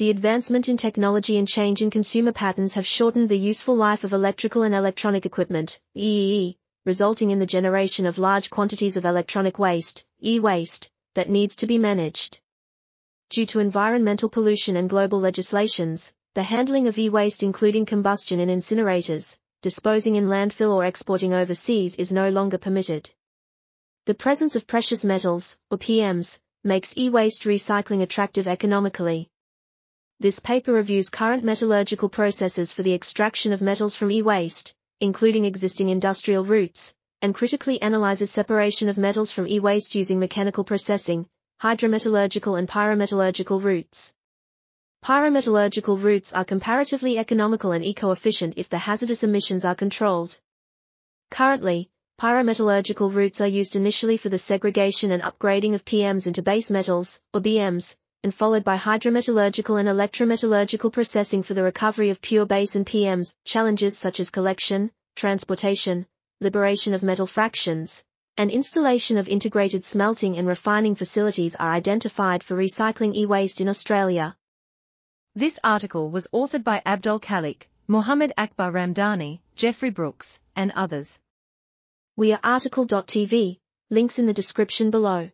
the advancement in technology and change in consumer patterns have shortened the useful life of electrical and electronic equipment, EEE, resulting in the generation of large quantities of electronic waste, e-waste, that needs to be managed. Due to environmental pollution and global legislations, the handling of e-waste including combustion in incinerators, disposing in landfill or exporting overseas is no longer permitted. The presence of precious metals, or PMs, makes e-waste recycling attractive economically. This paper reviews current metallurgical processes for the extraction of metals from e-waste, including existing industrial routes, and critically analyzes separation of metals from e-waste using mechanical processing, hydrometallurgical and pyrometallurgical routes. Pyrometallurgical routes are comparatively economical and eco-efficient if the hazardous emissions are controlled. Currently, pyrometallurgical routes are used initially for the segregation and upgrading of PMs into base metals, or BMs, and followed by hydrometallurgical and electrometallurgical processing for the recovery of pure base and PMs. Challenges such as collection, transportation, liberation of metal fractions, and installation of integrated smelting and refining facilities are identified for recycling e-waste in Australia. This article was authored by Abdul Khaliq, Muhammad Akbar Rhamdhani, Geoffrey Brooks, and others. We are RTCL.TV, links in the description below.